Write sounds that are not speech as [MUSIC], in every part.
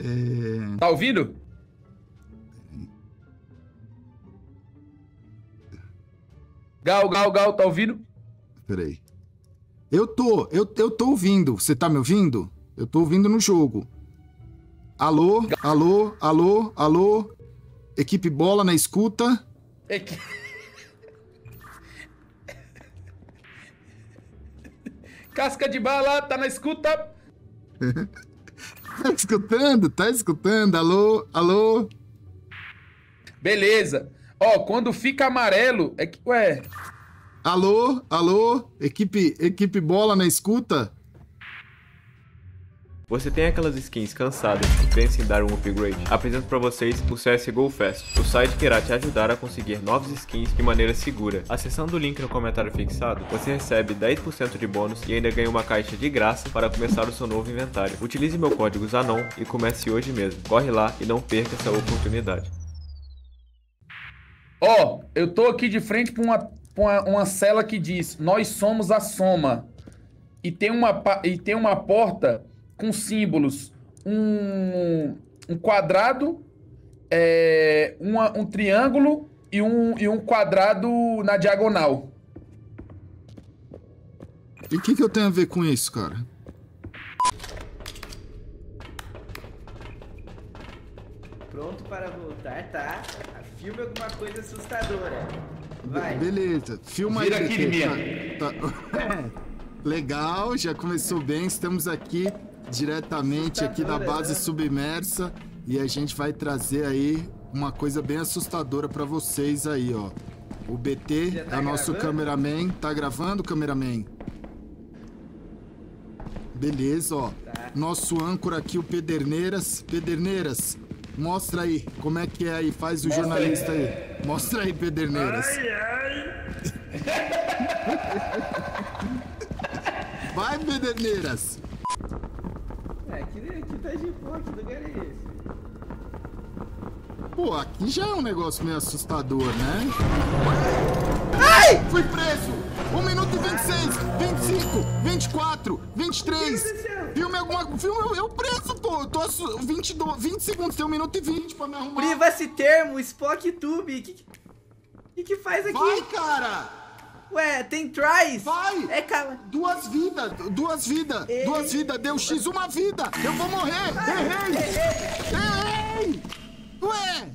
É... Tá ouvindo? Gal, Gal, Gal, tá ouvindo? Peraí. Eu tô, eu, eu tô ouvindo. Você tá me ouvindo? Eu tô ouvindo no jogo. Alô, alô, alô, alô. Equipe bola na escuta. Que... [LAUGHS] Casca de bala, tá na escuta. [LAUGHS] Tá escutando? Tá escutando? Alô, alô. Beleza. Ó, quando fica amarelo, é que. Ué. Alô, alô. Equipe, equipe bola na escuta. Você tem aquelas skins cansadas e pensa em dar um upgrade? Apresento para vocês o CSGO Fest, o site que irá te ajudar a conseguir novas skins de maneira segura. Acessando o link no comentário fixado, você recebe 10% de bônus e ainda ganha uma caixa de graça para começar o seu novo inventário. Utilize meu código ZANON e comece hoje mesmo. Corre lá e não perca essa oportunidade. Ó, eu tô aqui de frente pra uma, uma, uma cela que diz: Nós somos a soma. E tem uma, e tem uma porta com símbolos: um, um quadrado, é, uma- um triângulo e um, e um quadrado na diagonal. E o que, que eu tenho a ver com isso, cara? Pronto para voltar, tá? Filme alguma coisa assustadora. Vai. Beleza. Filma Vira aí. aqui, BT. Liminha. Tá- tá- [LAUGHS] Legal, já começou bem. Estamos aqui diretamente aqui da base né? submersa e a gente vai trazer aí uma coisa bem assustadora pra vocês aí, ó. O BT Já tá é o nosso gravando? cameraman. Tá gravando, cameraman? Beleza, ó. Tá. Nosso âncora aqui, o Pederneiras. Pederneiras, mostra aí como é que é aí. Faz o Mostra jornalista aí. Mostra aí, Pederneiras. Vai, Pederneiras. Aqui, tá de boa, que lugar é esse? Pô, aqui já é um negócio meio assustador, né? Ai! Fui preso! 1 minuto e 26, 25, 24, 23. Filme alguma Filme eu preso, pô. Eu tô assu- 22, 20 segundos, tem 1 minuto e 20 pra me arrumar. Priva-se termo, Spock Tube. Que, que, que que faz aqui? Vai, cara! Ué, tem tries? Vai! É cala. Duas vidas, duas vidas, duas vidas. Deu X uma vida. Eu vou morrer. Errei! Errei! Ué!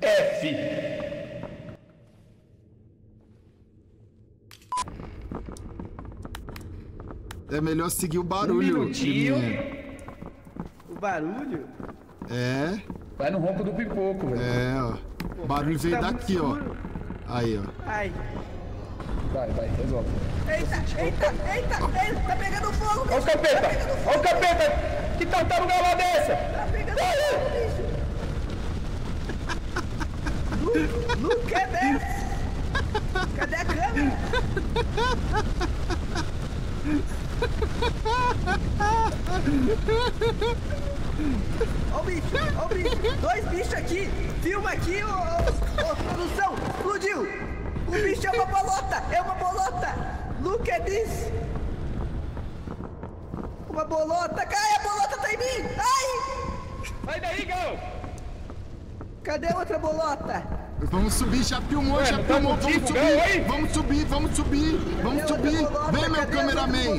F. É melhor seguir o Um barulho, minutinho. Liminha. O barulho? É, Vai no ronco do pipoco, velho. é, ó. O barulho veio Tá daqui, ó. Aí, ó. Ai. Vai, vai, resolve. Eita, eita, eita, eita, tá pegando fogo, Ó o bicho. capeta! Ó o capeta! Que tartaruga lá dessa? Tá pegando fogo, bicho. Lu, Lu, cadê? Cadê a câmera? [LAUGHS] Ó o bicho, ó o bicho. Dois bichos aqui. Filma aqui, ô, ô, ô, produção. Explodiu. O bicho é uma bolota. É uma bolota. Look at this. Uma bolota. Cai, a bolota tá em mim. Ai. Sai daí, Gal! Cadê a outra bolota? Vamos subir, já filmou, Ué, já tá filmou. Vamos contigo, subir, vamos subir, vamos subir, vamos subir. Vem, meu Cadê cameraman.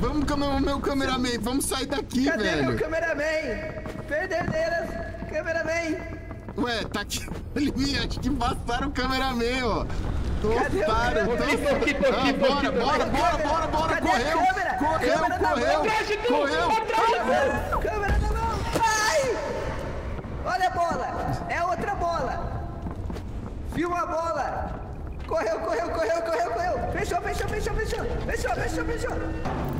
Vamos, meu cameraman, vamos sair daqui, Cadê velho. meu cameraman? Perderneiras, cameraman. Ué, tá aqui. Acho que passaram o cameraman, ó. Cadê cameraman? Tô aqui, tô aqui, tô aqui, tô bora, bora, bora, bora, bora, Cadê a correu, câmera? correu, Câmera correu, mão. Atrás de tu, correu. atrás de tu. Câmera na mão. Ai! Olha a bola. É outra bola. Filma a bola. Correu, correu, correu, correu, correu. Fechou, fechou, fechou, fechou. Fechou, fechou, fechou.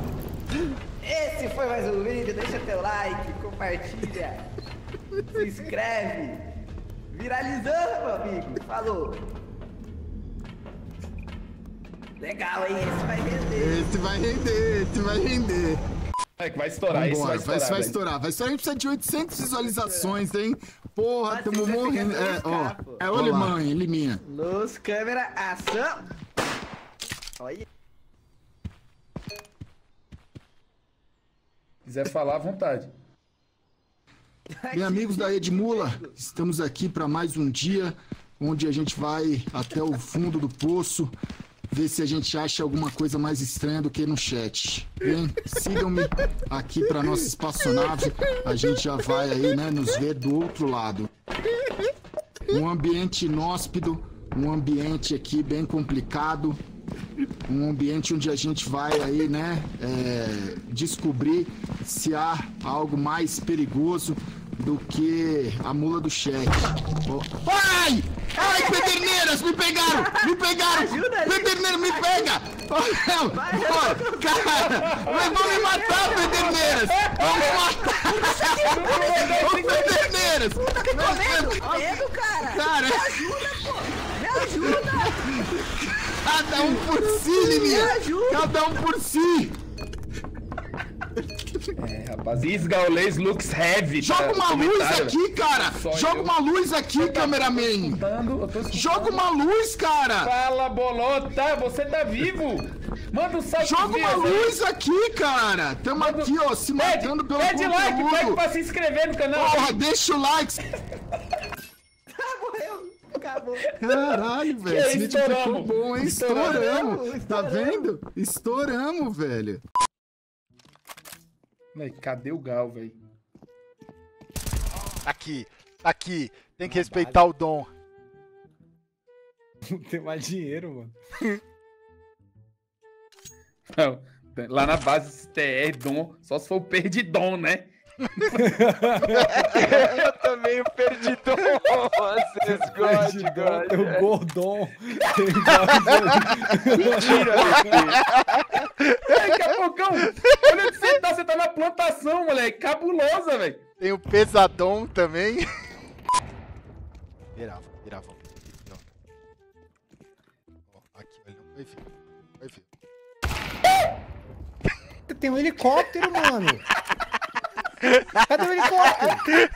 Esse foi mais um vídeo. Deixa teu like, compartilha. Se inscreve. Viralizando, meu amigo. Falou. Legal, hein? Esse vai render. Esse vai render, esse vai render. É que vai estourar, isso Vambora, vai vai, estourar. vai velho. estourar. Vai estourar, a gente precisa de 800 visualizações, hein? Porra, Mas tamo vai morrendo. É, ó. É o Ó lá. alemão, hein, Liminha. Luz, câmera, ação. Olha. Quiser falar à vontade. Bem, amigos da Edmula, estamos aqui para mais um dia onde a gente vai até o fundo do poço ver se a gente acha alguma coisa mais estranha do que no chat. Bem, sigam-me aqui para nossa espaçonave. A gente já vai aí, né, nos ver do outro lado. Um ambiente inóspito, um ambiente aqui bem complicado, um ambiente onde a gente vai aí, né, é, descobrir se há algo mais perigoso do que a mula do cheque. Oh. Ai! Ai, Pederneiras, me pegaram! Me pegaram! Pederneiras, me pega! Oh! Oh, cara! Mas vão me matar, Pederneiras! Vão me matar! Ô, Pederneiras! Medo, cara! Cara! Ajuda! Me ajuda! Cada um por si, Liminha! Cada um por si! É, rapaz. This Gaules looks heavy. Joga tá? uma luz aqui, cara! Só Joga eu. uma luz aqui, cameraman! Tô. Joga uma luz, cara! Fala, bolota, você tá vivo? Manda um salve Joga uma luz aqui, cara! Tamo aqui, ó, se Pede, matando pelo pede like, pede conteúdo! pra se inscrever no canal. Porra, deixa o like! Acabou! Caralho, velho, esse vídeo ficou Estouramos. bom, hein? Estouramos. Estouramos! Tá vendo? Estouramos, velho! Véi, cadê o Gal, velho? Aqui, aqui. Tem que respeitar o dom. Não tem mais dinheiro, mano. Não, Lá na base esse TR Dom, só se for o Perdidom, né? [LAUGHS] Eu também perdi dom. Vocês gostam, Gordon, tem o. Gordon. Daqui a poucão, olha onde você tá, você tá na plantação, moleque, cabulosa, velho. Tem o pesadão também. Virava, virava. Aqui, olha. Vai ver. Vai ver. Tem um helicóptero, mano. Cadê o helicóptero?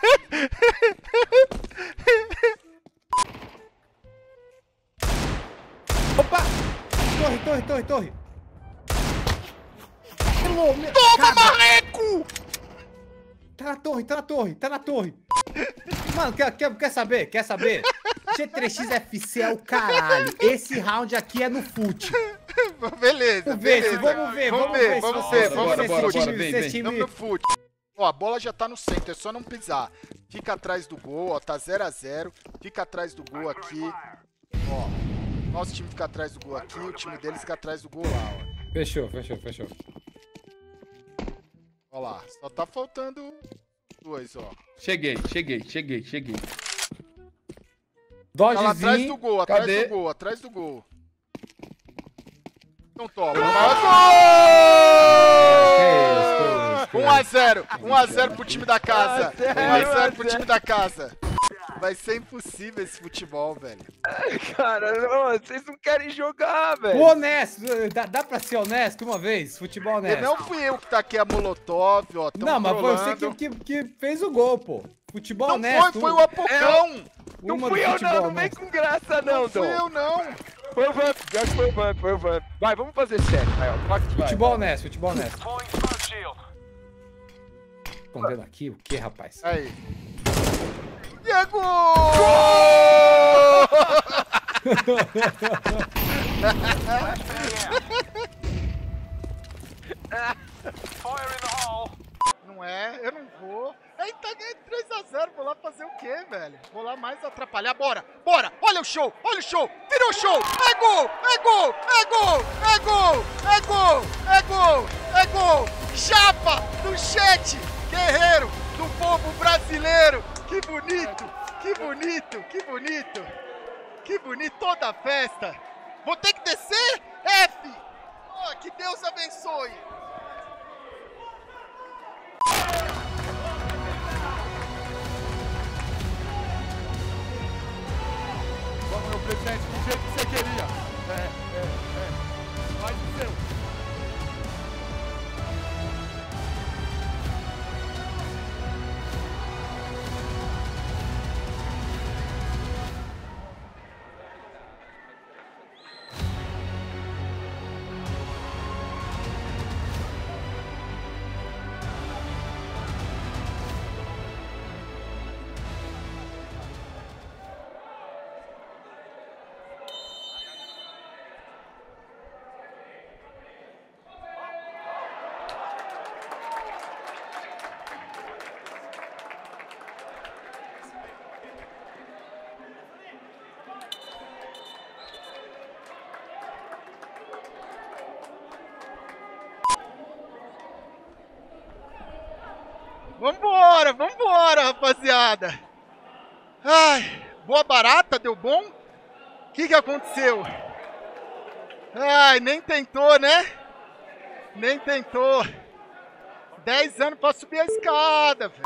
Opa! Torre, torre, torre, torre. Toma, Marreco! Tá na torre, tá na torre, tá na torre. Mano, quer, quer, quer saber? Quer saber? G3XFC é o caralho. Esse round aqui é no fute. Beleza, Vamos ver, beleza. vamos ver, vamos ver, se vamos vocês- ver, se vamos bora, ver. bora, vocês bora, time- vem, vocês vem. time- Vamos no fute. Ó, a bola já tá no centro, é só não pisar. Fica atrás do gol, ó, tá 0 a 0 Fica atrás do gol aqui. Ó, nosso time fica atrás do gol aqui, o time deles fica atrás do gol lá, ó. Fechou, fechou, fechou. Ó lá, só tá faltando dois, ó. Cheguei, cheguei, cheguei, cheguei. Tá lá atrás do gol, atrás Cadê? do gol, atrás do gol. Então toma. Que isso, que isso, 1x0, 1x0 pro time da casa. Ah, sério, 1x0 pro time da casa. Vai ser impossível esse futebol, velho. Cara, não, vocês não querem jogar, O velho. honesto, dá, dá pra ser honesto uma vez? Futebol E honesto. não fui eu que taquei a Molotov, ó. tão Não, mas foi você que, que, que fez o gol, pô. Futebol Não honesto. foi, foi o Apocão. Não uma fui eu não, não vem com graça não, Não fui eu, não. Foi o Vamp, pior que foi o Vamp, foi o Vamp. Vai, vamos fazer sério, vai, ó. Aqui. Futebol honesto, futebol honesto. Escondendo aqui, o que, rapaz? Aí. Diego! [LAUGHS] Não é, eu não vou. Eita, ganhei 3x0, vou lá fazer o quê, velho? Vou lá mais atrapalhar. Bora, bora! Olha o show, olha o show! Virou o show! É gol! É gol! É gol! É gol! É gol! É gol! É gol! Chapa do chat! Guerreiro do povo brasileiro! Que bonito! Que bonito! Que bonito! Que bonito! Toda a festa! Vou ter que descer? F! Oh, que Deus abençoe! Vambora, vambora, rapaziada. Ai, boa barata, deu bom? O que que aconteceu? Ai, nem tentou, né? Nem tentou. 10 anos pra subir a escada, velho.